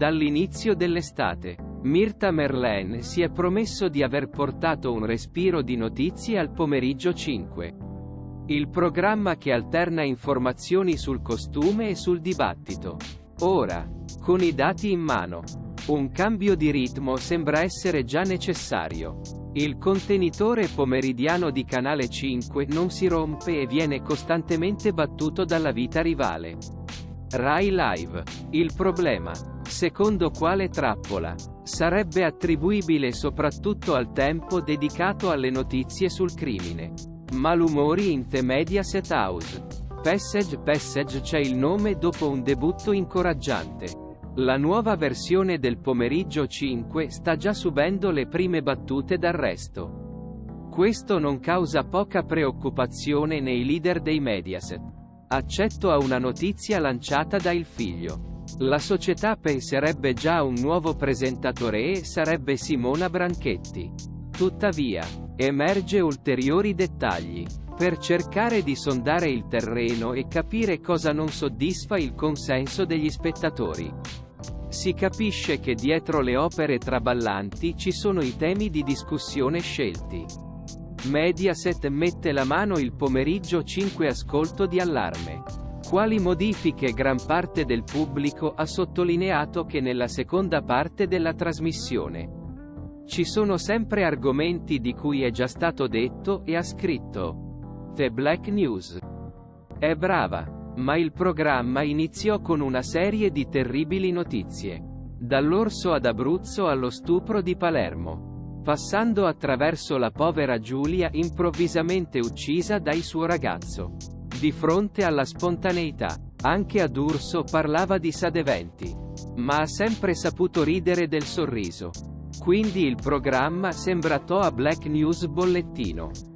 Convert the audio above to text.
Dall'inizio dell'estate, Mirta Merlin si è promesso di aver portato un respiro di notizie al pomeriggio 5. Il programma che alterna informazioni sul costume e sul dibattito. Ora, con i dati in mano, un cambio di ritmo sembra essere già necessario. Il contenitore pomeridiano di Canale 5 non si rompe e viene costantemente battuto dalla vita rivale. Rai Live. Il problema. Secondo quale trappola? Sarebbe attribuibile soprattutto al tempo dedicato alle notizie sul crimine. Malumori in The Mediaset House. Passage Passage c'è il nome dopo un debutto incoraggiante. La nuova versione del pomeriggio 5 sta già subendo le prime battute d'arresto. Questo non causa poca preoccupazione nei leader dei Mediaset. Accetto a una notizia lanciata da il figlio. La società penserebbe già a un nuovo presentatore e sarebbe Simona Branchetti. Tuttavia, emerge ulteriori dettagli. Per cercare di sondare il terreno e capire cosa non soddisfa il consenso degli spettatori. Si capisce che dietro le opere traballanti ci sono i temi di discussione scelti. Mediaset mette la mano il pomeriggio 5 ascolto di allarme. Quali modifiche gran parte del pubblico ha sottolineato che nella seconda parte della trasmissione. Ci sono sempre argomenti di cui è già stato detto e ha scritto. The Black News. È brava. Ma il programma iniziò con una serie di terribili notizie. Dall'orso ad Abruzzo allo stupro di Palermo. Passando attraverso la povera Giulia improvvisamente uccisa dal suo ragazzo. Di fronte alla spontaneità. Anche ad Urso parlava di sadeventi. Ma ha sempre saputo ridere del sorriso. Quindi il programma sembra To a Black News bollettino.